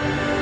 Bye.